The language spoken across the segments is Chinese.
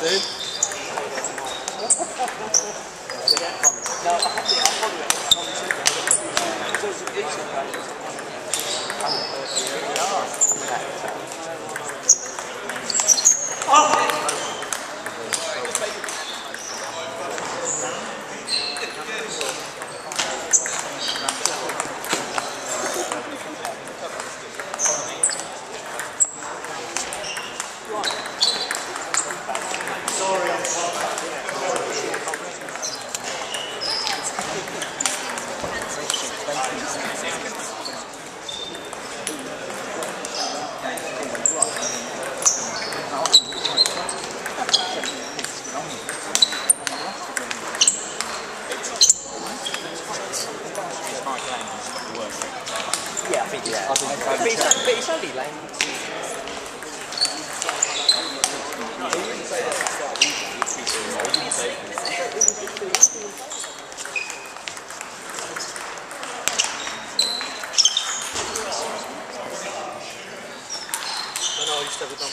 dude. 北上北上里来。那我直接不打，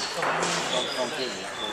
不不便宜。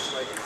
Thank you.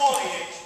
foliage.